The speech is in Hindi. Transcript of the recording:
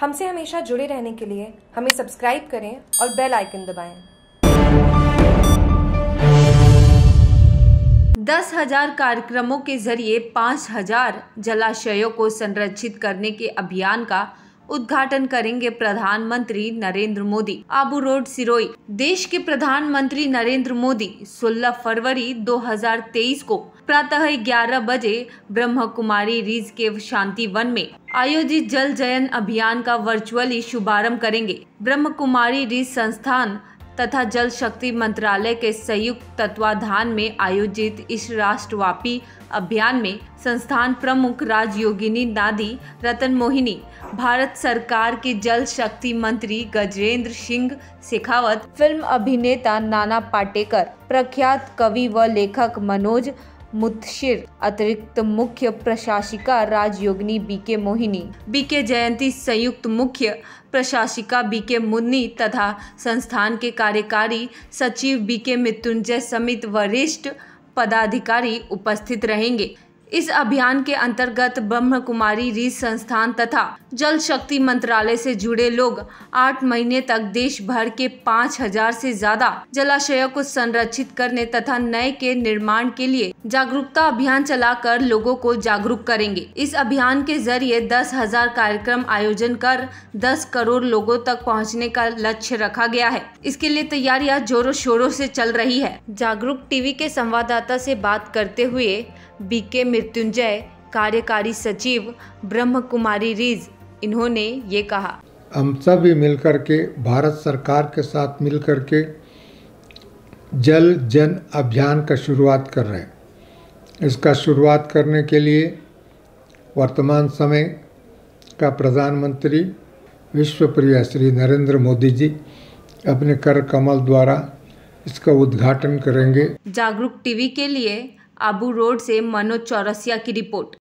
हमसे हमेशा जुड़े रहने के लिए हमें सब्सक्राइब करें और बेल आइकन दबाएँ। दस हज़ार कार्यक्रमों के ज़रिए पाँच हज़ार जलाशयों को संरक्षित करने के अभियान का उद्घाटन करेंगे प्रधानमंत्री नरेंद्र मोदी। आबू रोड सिरोई देश के प्रधानमंत्री नरेंद्र मोदी 16 फरवरी 2023 को, प्रातः 11 बजे ब्रह्म कुमारी रिज के शांति वन में आयोजित जल जयन अभियान का वर्चुअली शुभारंभ करेंगे। ब्रह्म कुमारी रिज संस्थान तथा जल शक्ति मंत्रालय के संयुक्त तत्वाधान में आयोजित इस राष्ट्रव्यापी अभियान में संस्थान प्रमुख राजयोगिनी नादी रतन मोहिनी, भारत सरकार के जल शक्ति मंत्री गजेंद्र सिंह शेखावत, फ़िल्म अभिनेता नाना पाटेकर, प्रख्यात कवि व लेखक मनोज मुत्शिर अतिरिक्त मुख्य प्रशासिका राजयोगिनी बीके मोहिनी, बीके जयंती संयुक्त मुख्य प्रशासिका बीके मुन्नी तथा संस्थान के कार्यकारी सचिव बीके मृत्युंजय समेत वरिष्ठ पदाधिकारी उपस्थित रहेंगे। इस अभियान के अंतर्गत ब्रह्म कुमारी रीस संस्थान तथा जल शक्ति मंत्रालय से जुड़े लोग आठ महीने तक देश भर के पाँच हज़ार से ज़्यादा जलाशयों को संरक्षित करने तथा नए के निर्माण के लिए जागरूकता अभियान चलाकर लोगों को जागरूक करेंगे। इस अभियान के ज़रिए दस हज़ार कार्यक्रम आयोजन कर दस करोड़ लोगों तक पहुँचने का लक्ष्य रखा गया है। इसके लिए तैयारियाँ जोरों शोरों से चल रही है। जागरूक टीवी के संवाददाता से बात करते हुए बीके मृत्युंजय कार्यकारी सचिव ब्रह्म कुमारी रिज इन्होंने ये कहा। हम सभी मिलकर के भारत सरकार के साथ मिलकर के जल जन अभियान का शुरुआत कर रहे हैं। इसका शुरुआत करने के लिए वर्तमान समय का प्रधानमंत्री विश्वप्रिय श्री नरेंद्र मोदी जी अपने कर कमल द्वारा इसका उद्घाटन करेंगे। जागरूक टीवी के लिए आबू रोड से मनोज चौरसिया की रिपोर्ट।